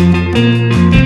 Música